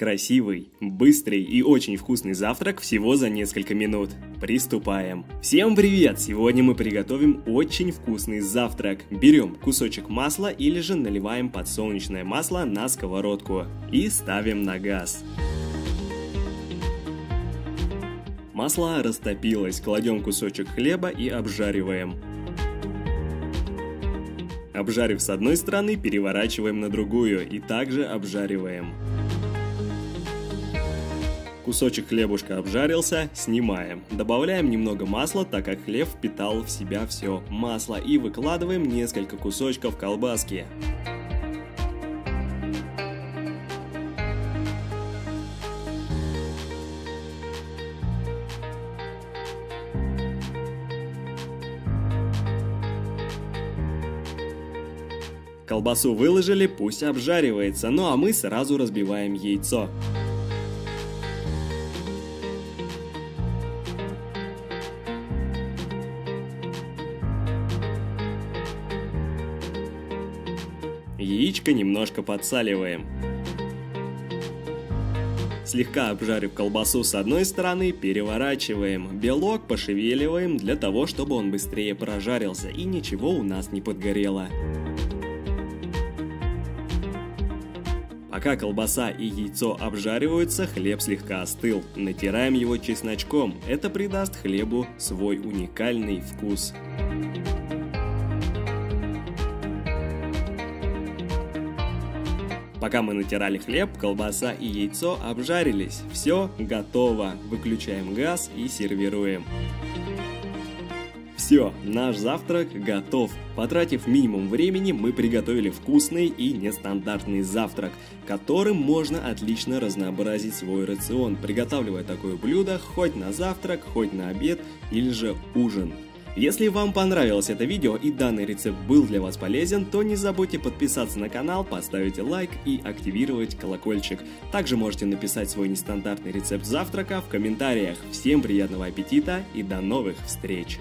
Красивый, быстрый и очень вкусный завтрак всего за несколько минут. Приступаем. Всем привет! Сегодня мы приготовим очень вкусный завтрак. Берем кусочек масла или же наливаем подсолнечное масло на сковородку и ставим на газ. Масло растопилось, кладем кусочек хлеба и обжариваем. Обжарив с одной стороны, переворачиваем на другую и также обжариваем. Кусочек хлебушка обжарился, снимаем. Добавляем немного масла, так как хлеб впитал в себя все масло. И выкладываем несколько кусочков колбаски. Колбасу выложили, пусть обжаривается, ну а мы сразу разбиваем яйцо. Яичко немножко подсаливаем. Слегка обжарив колбасу с одной стороны, переворачиваем. Белок пошевеливаем для того, чтобы он быстрее прожарился и ничего у нас не подгорело. Пока колбаса и яйцо обжариваются, хлеб слегка остыл. Натираем его чесночком. Это придаст хлебу свой уникальный вкус. Пока мы натирали хлеб, колбаса и яйцо обжарились. Все готово. Выключаем газ и сервируем. Все, наш завтрак готов. Потратив минимум времени, мы приготовили вкусный и нестандартный завтрак, которым можно отлично разнообразить свой рацион, приготавливая такое блюдо хоть на завтрак, хоть на обед или же ужин. Если вам понравилось это видео и данный рецепт был для вас полезен, то не забудьте подписаться на канал, поставить лайк и активировать колокольчик. Также можете написать свой нестандартный рецепт завтрака в комментариях. Всем приятного аппетита и до новых встреч!